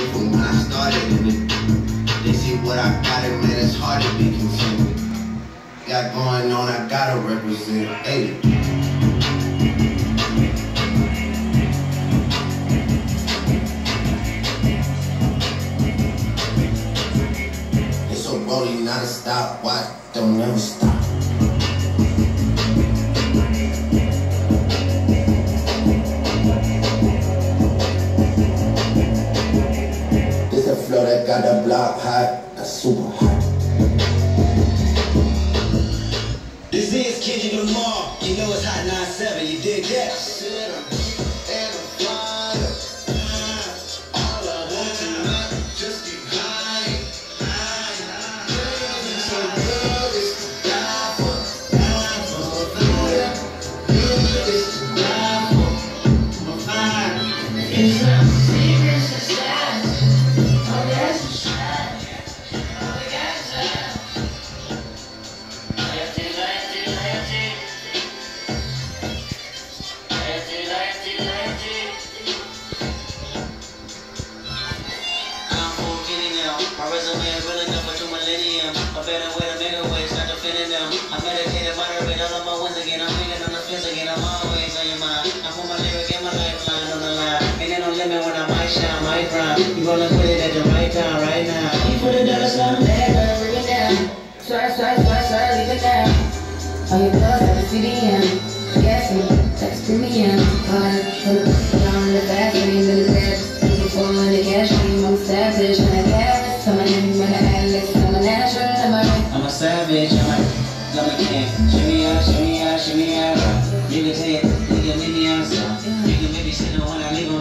different when I started in it. They see what I got and man, it's hard to be content. Got going on, I gotta represent. Hey. Rolling, not a stop, watch, don't never stop. A flow that got the block hot, that's super hot. This is Kendrick Lamar. You know it's Hot 97. You dig that? All My resume is real enough for two millennium. A better way to make a way, start defending them. I meditated, moderate all of my wins again. I'm thinking on the fence again. I'm always on your mind. I put my lyric and my lifeline on the line. Ain't there no limit when I might shine, might grind. You gonna put it at the right time, right now. You put a dollar sign on Bad bring it down. Swipe, swipe, swipe, swipe, leave it down. On your blood, like a CDM. Gas me, that's premium. Hard, put it down in the fast lane, in the dash. Looking for the cash I'm savage. When I pass, I'm an addict, I'm a natural, I'm a wreck. I'm a savage, I'm a, I'm a king. Shimmy out, shimmy out, shimmy out. Nigga take, nigga make me out, so. Nigga make me sit on when I leave on